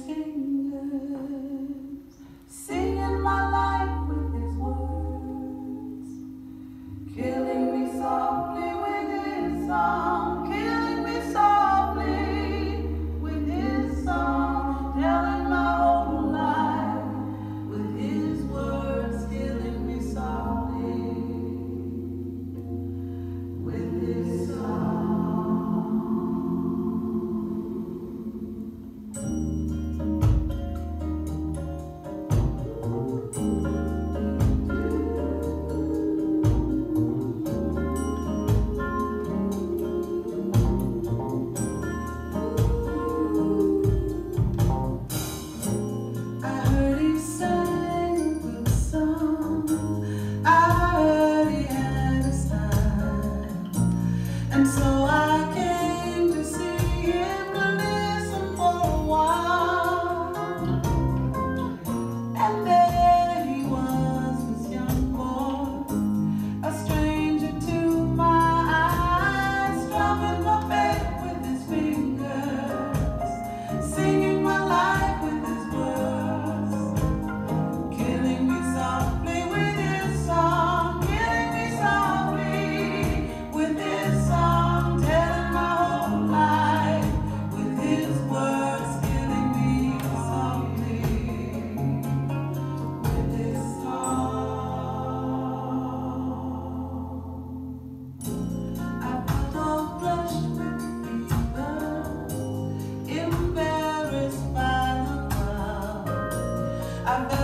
his. I'm the